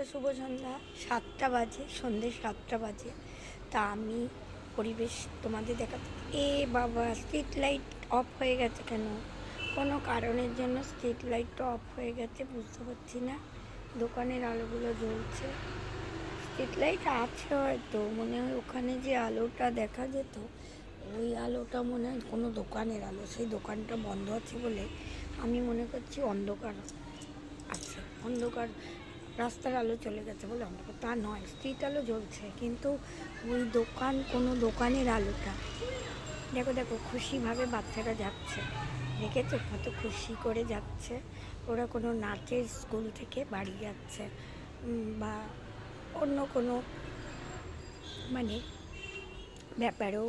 সকাল শুভ সন্ধ্যা। সাতটা বাজে সন্ধ্যে সাতটা বাজে। তা আমি পরিবেশ তোমাদের দেখাতে এ বাবা স্ট্রিট লাইট অফ হয়ে গেছে কেন? কোনো কারণের জন্য স্ট্রিট লাইটটা অফ হয়ে গেছে বুঝতে পারছি না। দোকানের আলোগুলো জ্বলছে। স্ট্রিট লাইট আছে হয়তো, মনে হয় ওখানে যে আলোটা দেখা যেত, ওই আলোটা মনে হয় কোনো দোকানের আলো। সেই দোকানটা বন্ধ আছে বলে আমি মনে করছি অন্ধকার আছে। অন্ধকার রাস্তার আলো চলে গেছে বলে অন্ধকার তা নয় স্ট্রিট আলো জ্বলছে। কিন্তু ওই দোকান, কোনো দোকানের আলোটা। দেখো দেখো, খুশিভাবে বাচ্চারা যাচ্ছে। দেখেছ কত খুশি করে যাচ্ছে? ওরা কোনো নাচের স্কুল থেকে বাড়ি যাচ্ছে বা অন্য কোনো মানে ব্যাপারেও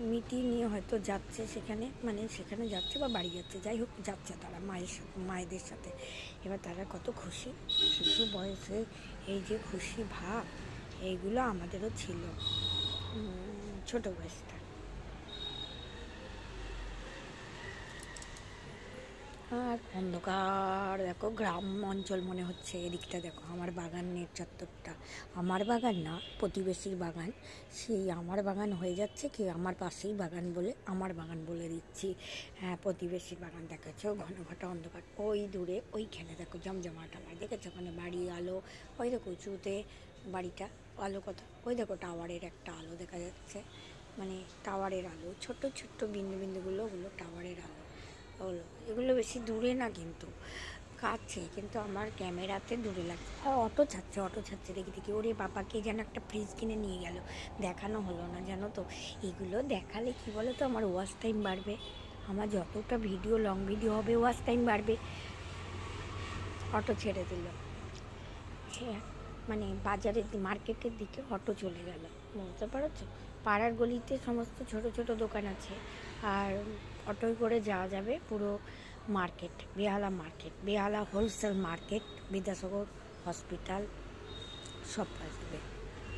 মিটিং নিয়ে হয়তো যাচ্ছে সেখানে মানে সেখানে যাচ্ছে বা বাড়ি যাচ্ছে, যাই হোক যাচ্ছে তারা মায়ের মায়েদের সাথে। এবার তারা কত খুশি শিশু বয়সে এই যে খুশি ভাব, এইগুলো আমাদেরও ছিল। ছোট বয়সটা আর অন্ধকার, দেখো গ্রাম অঞ্চল মনে হচ্ছে এদিকটা, দেখো আমার বাগানের চত্বরটা। আমার বাগান না, প্রতিবেশীর বাগান। সেই আমার বাগান হয়ে যাচ্ছে কি আমার পাশেই বাগান বলে আমার বাগান বলে দিচ্ছি। হ্যাঁ প্রতিবেশীর বাগান, দেখেছ? ঘন ঘটা অন্ধকার। ওই দূরে ওইখানে, দেখো জমজমাটা বাড়ি দেখেছ? ওখানে বাড়ি, আলো। ওই দেখো উঁচুতে বাড়িটা, আলো কথা ওই দেখো টাওয়ারের একটা আলো দেখা যাচ্ছে। মানে টাওয়ারের আলো, ছোট ছোট্ট বিন্দু বিন্দুগুলো ওগুলো টাওয়ারের আলো। হলো এগুলো বেশি দূরে না কিন্তু, কাছে, কিন্তু আমার ক্যামেরাতে দূরে লাগছে। আর অটো ছাড়ছে অটো ছাড়ছে, দেখি দেখি, ওরে বাবাকে যেন একটা ফ্রিজ কিনে নিয়ে গেল। দেখানো হলো না, জানো তো? এগুলো দেখালে কি বলো তো আমার ওয়াচ টাইম বাড়বে। আমার যতটা ভিডিও লং ভিডিও হবে ওয়াচ টাইম বাড়বে। অটো ছেড়ে দিল। মানে বাজারের মার্কেটের দিকে অটো চলে গেল। বুঝতে পারছ? পাড়ার গলিতে সমস্ত ছোট ছোট দোকান আছে। আর অটোয় করে যাওয়া যাবে পুরো market, Behala market, Behala wholesale market, Vidyasagar hospital, সব পাওয়া যাবে।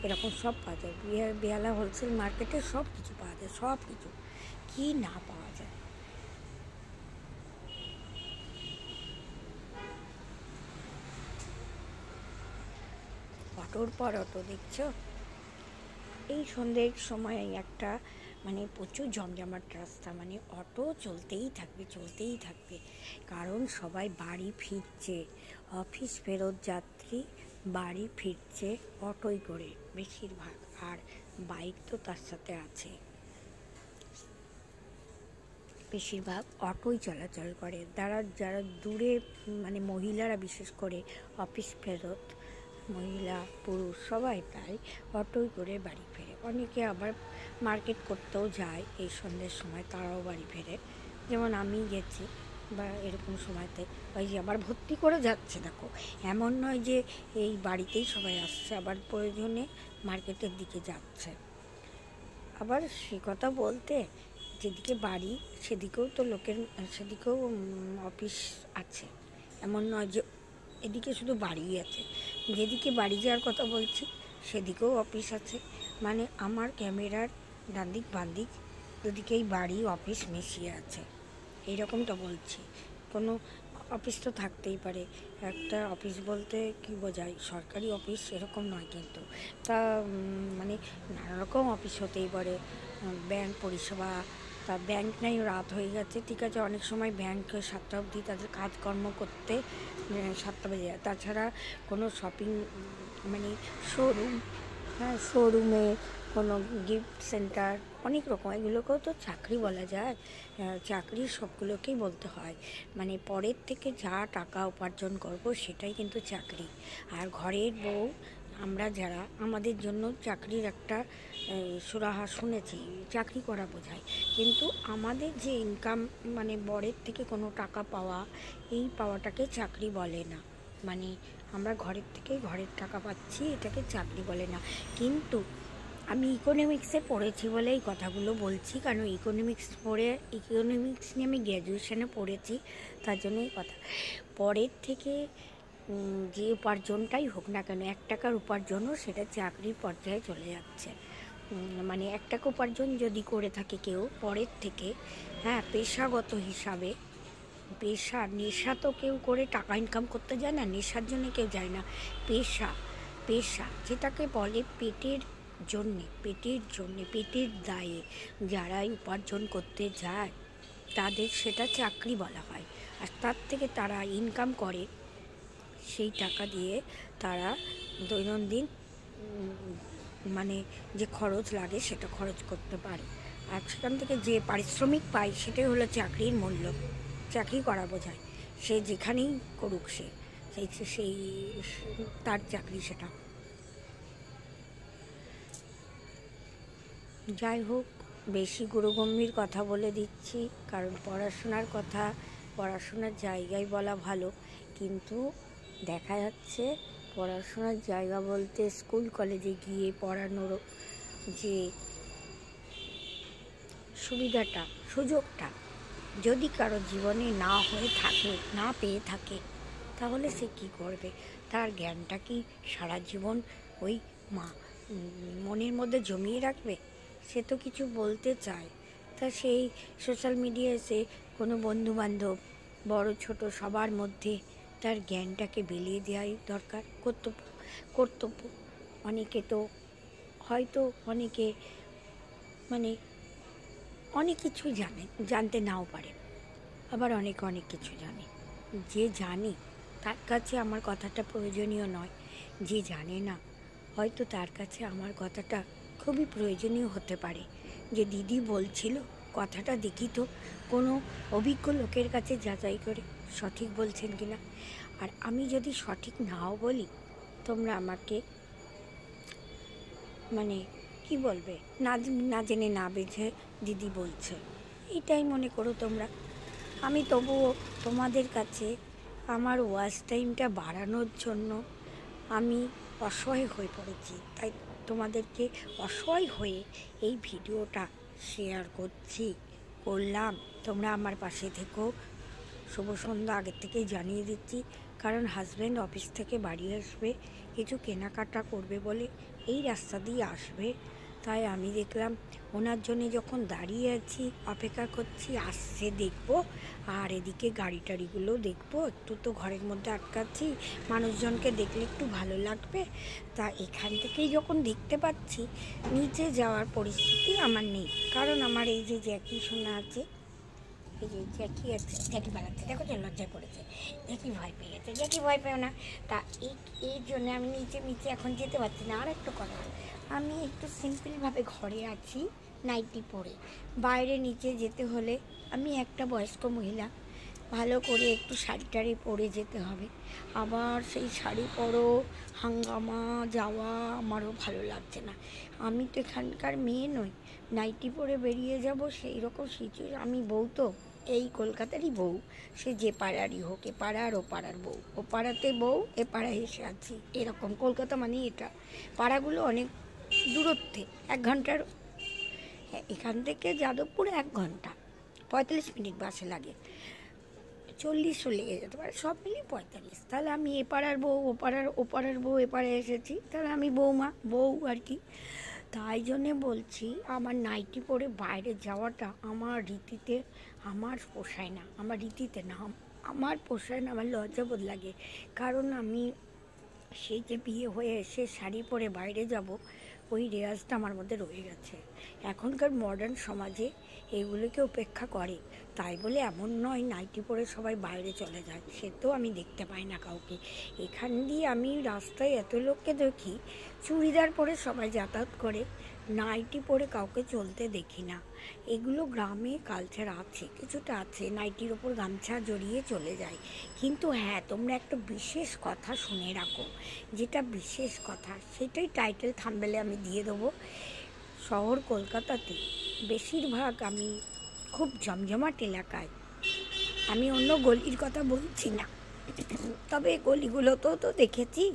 এরকম সব পাওয়া যায় বেহালা হোলসেল মার্কেটে সব কিছু পাওয়া যায়, সব কিছু। কী না পাওয়া যায়? অটোর পর অটো, দেখছ? এই সন্ধ্যের সময় একটা মানে প্রচুর জমজমাট রাস্তা মানে অটো চলতেই থাকবে চলতেই থাকবে। কারণ সবাই বাড়ি ফিরছে, অফিস ফেরত যাত্রী বাড়ি ফিরছে অটোই করে বেশিরভাগ, আর বাইক তো তার সাথে আছে। বেশিরভাগ অটোই চলাচল করে। তারা যারা দূরে মানে মহিলারা বিশেষ করে অফিস ফেরত মহিলা, পুরুষ, সবাই প্রায় অটোই করে বাড়ি ফেরে। অনেকে আবার মার্কেট করতেও যায় এই সন্ধ্যের সময়, তারাও বাড়ি ফেরে। যেমন আমি গেছি বা এরকম সময়তে, ওই যে আবার ভর্তি করে যাচ্ছে, দেখো। এমন নয় যে এই বাড়িতেই সবাই আসছে, আবার প্রয়োজনে মার্কেটের দিকে যাচ্ছে। আবার সে কথা বলতে, যেদিকে বাড়ি, সেদিকেও তো লোকের, সেদিকেও অফিস আছে। এমন নয় যে এদিকে শুধু বাড়িই আছে। যেদিকে বাড়ি যাওয়ার কথা বলছি, সেদিকেও অফিস আছে। মানে আমার ক্যামেরার ডান দিক বাম দিক দুদিকেই বাড়ি অফিস মিশিয়ে আছে। এইরকমটা বলছি। কোনো অফিস তো থাকতেই পারে। একটা অফিস বলতে কি বোঝায়? সরকারি অফিস এরকম নয় কিন্তু। তা মানে নানা রকম অফিস হতেই পারে। ব্যাংক পরিষেবা তা ব্যাংক নাই, রাত হয়ে গেছে। ঠিক আছে, অনেক সময় ব্যাংক সাতটা অবধি তাদের কাজকর্ম করতে সাতটা বেজে যায়। তাছাড়া কোনো শপিং মানে শোরুম হ্যাঁ শোরুমে কোনো গিফট সেন্টার অনেক রকম। এগুলোকেও তো চাকরি বলা যায়। চাকরি সবগুলোকেই বলতে হয়। মানে পরের থেকে যা টাকা উপার্জন করব সেটাই কিন্তু চাকরি। আর ঘরের বউ আমরা যারা, আমাদের জন্য চাকরির একটা সুরাহা শুনেছি, চাকরি করা বোঝায়। কিন্তু আমাদের যে ইনকাম মানে বরের থেকে কোনো টাকা পাওয়া, এই পাওয়াটাকে চাকরি বলে না। মানে আমরা ঘরের থেকে ঘরের টাকা পাচ্ছি, এটাকে চাকরি বলে না। কিন্তু আমি ইকোনমিক্সে পড়েছি বলে এই কথাগুলো বলছি, কারণ ইকোনমিক্স পড়ে ইকোনমিক্স নিয়ে আমি গ্র্যাজুয়েশনে পড়েছি, তার জন্য এই কথা। পরের থেকে যে উপার্জনটাই হোক না কেন, এক টাকার উপার্জনও সেটা চাকরির পর্যায়ে চলে যাচ্ছে। মানে এক টাকা উপার্জন যদি করে থাকে কেউ, পরের থেকে হ্যাঁ পেশাগত হিসাবে, পেশা, নেশা তো কেউ করে টাকা ইনকাম করতে যায় না, নেশার জন্য কেউ যায় না। পেশা পেশা, যেটাকে বলে পেটের জন্যে পেটের জন্যে, পেটের দায়ে যারাই উপার্জন করতে যায়, তাদের সেটা চাকরি বলা হয়। আর তার থেকে তারা ইনকাম করে সেই টাকা দিয়ে তারা দৈনন্দিন মানে যে খরচ লাগে সেটা খরচ করতে পারে। আর সেখান থেকে যে পারিশ্রমিক পায় সেটাই হলো চাকরির মূল্য। চাকরি করা বোঝায়। সে যেখানেই করুক সে, সেই সেই, তার চাকরি সেটা। যাই হোক, বেশি গুরুগম্ভীর কথা বলে দিচ্ছি, কারণ পড়াশোনার কথা, পড়াশোনার জায়গায় বলা ভালো। কিন্তু দেখা যাচ্ছে পড়াশোনার জায়গা বলতে স্কুল কলেজে গিয়ে পড়ানোর যে সুবিধাটা, সুযোগটা যদি কারও জীবনে না হয়ে থাকে, না পেয়ে থাকে, তাহলে সে কি করবে? তার জ্ঞানটা কি সারা জীবন ওই মা মনের মধ্যে জমিয়ে রাখবে? সে তো কিছু বলতে চায়। তা সেই সোশ্যাল মিডিয়ায় সে কোনো বন্ধু বান্ধব বড়, ছোট সবার মধ্যে তার জ্ঞানটাকে বিলিয়ে দেওয়াই দরকার। কর্তব্য কর্তব্য। অনেকে তো হয়তো অনেকে মানে অনেক কিছুই জানে, জানতে নাও পারে। আবার অনেকে অনেক কিছু জানে। যে জানে, তার কাছে আমার কথাটা প্রয়োজনীয় নয়। যে জানে না, হয়তো তার কাছে আমার কথাটা খুবই প্রয়োজনীয় হতে পারে। যে দিদি বলছিল, কথাটা দেখি তো, কোনো অভিজ্ঞ লোকের কাছে যাচাই করে। সঠিক বলছেন কি না আর আমি যদি সঠিক নাও বলি, তোমরা আমাকে মানে কি বলবে? না না জেনে না বেঝে দিদি বলছে। এটাই মনে করো তোমরা। আমি তবুও তোমাদের কাছে আমার ওয়াচ টাইমটা বাড়ানোর জন্য আমি অসহায় হয়ে পড়েছি। তাই তোমাদেরকে অসহায় হয়ে এই ভিডিওটা শেয়ার করছি, করলাম। তোমরা আমার পাশে থেকো। শুভ সন্ধ্যা আগের থেকেই জানিয়ে দিচ্ছি, কারণ হাজব্যান্ড অফিস থেকে বাড়ি আসবে, কিছু কেনাকাটা করবে বলে এই রাস্তা দিয়ে আসবে। তাই আমি দেখলাম, ওনার জন্য যখন দাঁড়িয়ে আছি, অপেক্ষা করছি, আসছে দেখব, আর এদিকে গাড়ি টাড়িগুলো দেখব, একটু তো ঘরের মধ্যে আটকাচ্ছি, মানুষজনকে দেখলে একটু ভালো লাগবে। তা এখান থেকেই যখন দেখতে পাচ্ছি, নিচে যাওয়ার পরিস্থিতি আমার নেই, কারণ আমার এই যে জ্যাকি শোনা আছে এই যে জ্যাকি জ্যাকি পালাচ্ছে দেখো যে লজ্জায় পড়েছে জ্যাকি ভয় পেয়ে গেছে জ্যাকি ভয় পেও না। তা এই এই জন্য আমি নিচে নিচে এখন যেতে পারছি না। আর একটু কথা আমি একটু সিম্পলভাবে ঘরে আছি, নাইটি পরে। বাইরে নিচে যেতে হলে আমি একটা বয়স্ক মহিলা, ভালো করে একটু শাড়ি টাড়ি পরে যেতে হবে। আবার সেই শাড়ি পরো, হাঙ্গামা, যাওয়া আমারও ভালো লাগছে না। আমি তো এখানকার মেয়ে নই। নাইটি পরে বেরিয়ে যাব সেই রকম সিচুয়েশন। আমি বউ তো। এই কলকাতারই বউ। সে যে পাড়ারই হোক এ পাড়ার ও পাড়ার বউ। ও পাড়াতে বউ এ পাড়ায় এসে আছি। এরকম কলকাতা মানে এটা। পাড়াগুলো অনেক দূরত্বে এক ঘণ্টার হ্যাঁ, এখান থেকে যাদবপুর এক ঘণ্টা। পঁয়তাল্লিশ মিনিট বাসে লাগে। চল্লিশও লেগে যেতে পারে। সব মিলিয়ে পঁয়তাল্লিশ। তাহলে আমি এ পাড়ার বউ ও পাড়ার ও পাড়ার বউ এপারে এসেছি। তাহলে আমি বৌমা বউ আর কি। তাই জন্যে বলছি, আমার নাইটি পরে বাইরে যাওয়াটা আমার রীতিতে, আমার পোষায় না, আমার রীতিতে না, আমার পোষায় না, আমার লজ্জাবোধ লাগে। কারণ আমি সেই যে বিয়ে হয়ে এসে শাড়ি পরে বাইরে যাব, ওই রেওয়াজটা আমার মধ্যে রয়ে গেছে। এখনকার মডার্ন সমাজে এগুলোকে উপেক্ষা করে। তাই বলে এমন নয়, নাইটি পরে সবাই বাইরে চলে যায়। সে তো আমি দেখতে পাই না কাউকে। এখান দিয়ে আমি রাস্তায় এত লোককে দেখি, চুড়িদার পরে সবাই যাতায়াত করে। নাইটি পরে কাউকে চলতে দেখি না। এগুলো গ্রামে কালচার আছে, কিছুটা আছে। নাইটির ওপর গামছা জড়িয়ে চলে যায়। কিন্তু হ্যাঁ তোমরা একটা বিশেষ কথা শুনে রাখো। যেটা বিশেষ কথা, সেটাই টাইটেল থাম্বেলে আমি দিয়ে দেবো। শহর কলকাতাতে বেশিরভাগ আমি খুব জমজমাট এলাকায়। আমি অন্য গলির কথা বলছি না। তবে গলিগুলোতেও তো দেখেছি।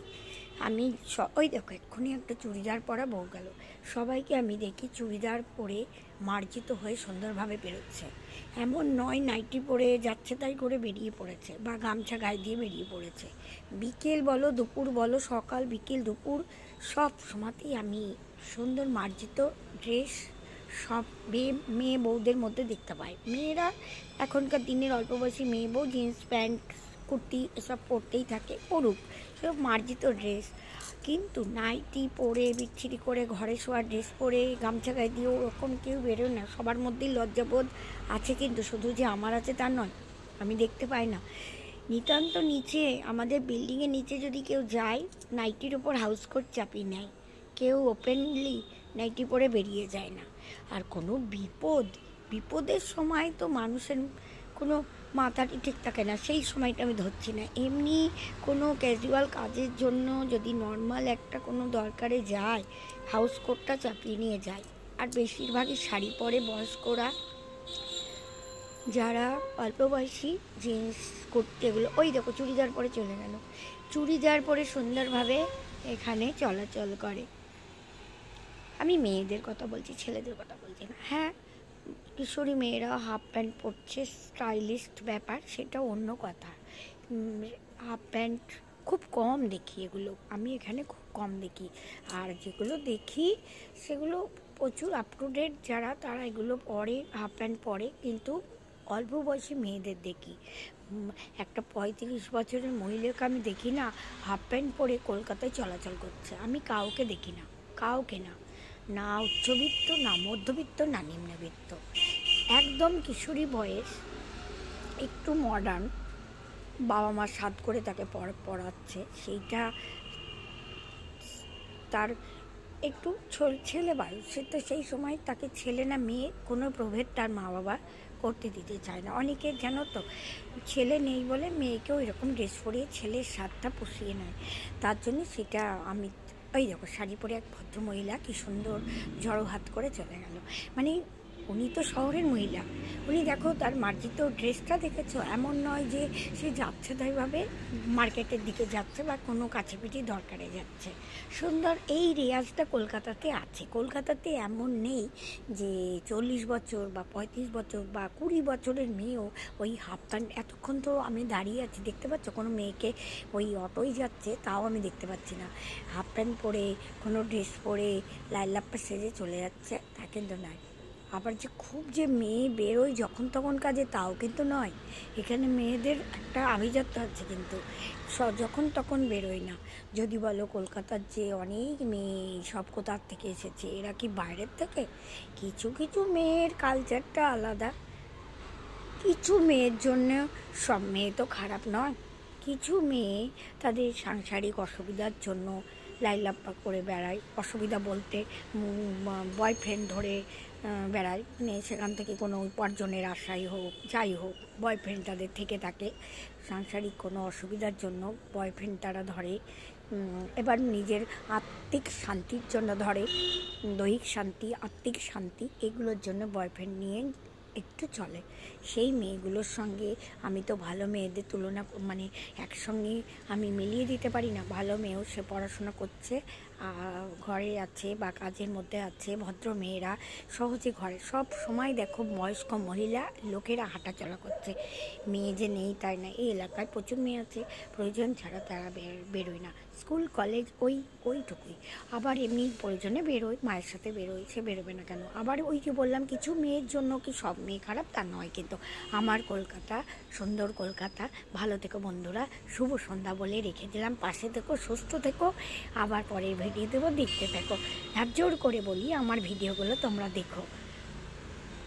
আমি ওই দেখো, এক্ষুনি একটা চুড়িদার পরা বউ গেল। সবাইকে আমি দেখি চুড়িদার পরে মার্জিত হয়ে সুন্দরভাবে বেরোচ্ছে। এমন নয় নাইটি পরে যাচ্ছে তাই করে বেরিয়ে পড়েছে বা গামছা গায়ে দিয়ে বেরিয়ে পড়েছে। বিকেল বলো, দুপুর বলো, সকাল, বিকেল, দুপুর, সব সময়তেই আমি সুন্দর মার্জিত ড্রেস সব মেয়ে মেয়ে বউদের মধ্যে দেখতে পাই মেয়েরা এখনকার দিনের অল্প বয়সী মেয়ে বউ জিন্স প্যান্ট কুর্তি এসব পরতেই থাকে। পরুক সব মার্জিত ড্রেস কিন্তু নাইটি পরে, বিচ্ছিরি করে, ঘরে শোয়ার ড্রেস পরে, গামছা গায়ে দিয়ে ওরকম কেউ বেরোয় না। সবার মধ্যেই লজ্জাবোধ আছে কিন্তু শুধু যে আমার আছে তা নয়, আমি দেখতে পাই না। নিতান্ত নিচে, আমাদের বিল্ডিংয়ের নিচে যদি কেউ যায় নাইটির ওপর হাউস কোট চাপিয়ে নেয়। কেউ ওপেনলি নাইটি পরে বেরিয়ে যায় না। আর কোনো বিপদ, বিপদের সময় তো মানুষের কোনো মাথাটি ঠিক থাকে না, সেই সময়টা আমি ধরছি না। এমনি কোনো ক্যাজুয়াল কাজের জন্য যদি নর্মাল একটা কোনো দরকারে যায় হাউস কোটটা চাপিয়ে নিয়ে যায়, আর বেশিরভাগই শাড়ি পরে বয়স্করা, যারা অল্প বয়সী জিন্স কুর্তি এগুলো, ওই দেখো চুড়িদার পরে চলে গেল। চুড়িদার পরে সুন্দরভাবে এখানে চলাচল করে। আমি মেয়েদের কথা বলছি, ছেলেদের কথা বলছি না। হ্যাঁ কিশোরী মেয়েরা হাফ প্যান্ট পরছে স্টাইলিস্ট ব্যাপার, সেটা অন্য কথা। হাফ প্যান্ট খুব কম দেখি এগুলো, আমি এখানে খুব কম দেখি। আর যেগুলো দেখি, সেগুলো প্রচুর আপ টু ডেট যারা, তারা এগুলো পরে হাফ প্যান্ট পরে, কিন্তু অল্প বয়সী মেয়েদের দেখি। একটা পঁয়ত্রিশ বছরের মহিলাকে আমি দেখি না হাফ প্যান্ট পরে কলকাতায় চলাচল করছে। আমি কাউকে দেখি না, কাউকে না। না উচ্চবিত্ত, না মধ্যবিত্ত, না নিম্নবিত্ত। একদম কিশোরী বয়স, একটু মডার্ন বাবা মা সাদ করে তাকে পড়- পড়াচ্ছে। সেইটা তার একটু ছোল- বয়স সে তো সেই সময় তাকে ছেলে না মেয়ে কোনো প্রভেদ তার মা বাবা করতে দিতে চায় না। অনেকে জানো তো, ছেলে নেই বলে মেয়েকেও এরকম ড্রেস পরিয়ে ছেলের স্বাদটা পুষিয়ে নেয়। তার জন্য সেটা আমি ওই দেখো শাড়ি পরে এক ভদ্রমহিলা কি সুন্দর জড়ো হাত করে চলে গেল। মানে উনি তো শহরের মহিলা। উনি দেখো তার মার্জিত ড্রেসটা দেখেছ? এমন নয় যে সে যাচ্ছে তাইভাবে মার্কেটের দিকে যাচ্ছে বা কোনো কাছেপিঠি দরকারে যাচ্ছে। সুন্দর এই রেয়াজটা কলকাতাতে আছে। কলকাতাতে এমন নেই যে চল্লিশ বছর বা পঁয়ত্রিশ বছর বা কুড়ি বছরের মেয়েও ওই হাফ প্যান্ট এতক্ষণ তো আমি দাঁড়িয়ে আছি, দেখতে পাচ্ছ? কোনো মেয়েকে ওই অটোই যাচ্ছে, তাও আমি দেখতে পাচ্ছি না। হাফ প্যান্ট পরে, কোনো ড্রেস পরে লাইলাপ্পা সেজে চলে যাচ্ছে, তা কিন্তু নয়। আবার যে খুব যে মেয়ে বেরোয় যখন তখন কাজে তাও কিন্তু নয়। এখানে মেয়েদের একটা আভিজাত্য আছে কিন্তু, স- যখন তখন বেরোয় না। যদি বলো কলকাতার যে অনেক মেয়ে সব কোথার থেকে এসেছে, এরা কি বাইরের থেকে? কিছু কিছু মেয়ের কালচারটা আলাদা। কিছু মেয়ের জন্য সব মেয়ে তো খারাপ নয়। কিছু মেয়ে তাদের সাংসারিক অসুবিধার জন্য লাইলাপ্পা করে বেড়ায়। অসুবিধা বলতে বয়ফ্রেন্ড ধরে বেড়ায়। মানে সেখান থেকে কোনো উপার্জনের আশাই হোক, যাই হোক বয়ফ্রেন্ড তাদের থেকে থাকে। সাংসারিক কোনো অসুবিধার জন্য বয়ফ্রেন্ড তারা ধরে। এবার নিজের আত্মিক শান্তির জন্য ধরে। দৈহিক শান্তি, আত্মিক শান্তি, এগুলোর জন্য বয়ফ্রেন্ড নিয়ে একটু চলে। সেই মেয়েগুলোর সঙ্গে আমি তো ভালো মেয়েদের তুলনা মানে একসঙ্গে আমি মিলিয়ে দিতে পারি না। ভালো মেয়েও সে পড়াশোনা করছে ঘরে আছে বা কাজের মধ্যে আছে, ভদ্র মেয়েরা, সহজে ঘরে। সব সময় দেখো বয়স্ক মহিলা লোকেরা হাঁটাচলা করছে। মেয়ে যে নেই তাই না। এই এলাকায় প্রচুর মেয়ে আছে। প্রয়োজন ছাড়া তারা বের- বেরোয় না। স্কুল, কলেজ ওই, ওইটুকুই। আবার এমনি প্রয়োজনে বেরোয়, মায়ের সাথে বেরোয়, সে বেরোবে না কেন? আবার ওই যে বললাম, কিছু মেয়ের জন্য কি সব মেয়ে খারাপ? তা নয় কিন্তু। আমার কলকাতা, সুন্দর কলকাতা, ভালো থেকো বন্ধুরা। শুভ সন্ধ্যা বলে রেখে দিলাম। পাশে থেকো, সুস্থ থেকো। আবার পরের দেবো দেখতে থাকো। আর জোর করে বলি আমার ভিডিওগুলো তোমরা দেখো।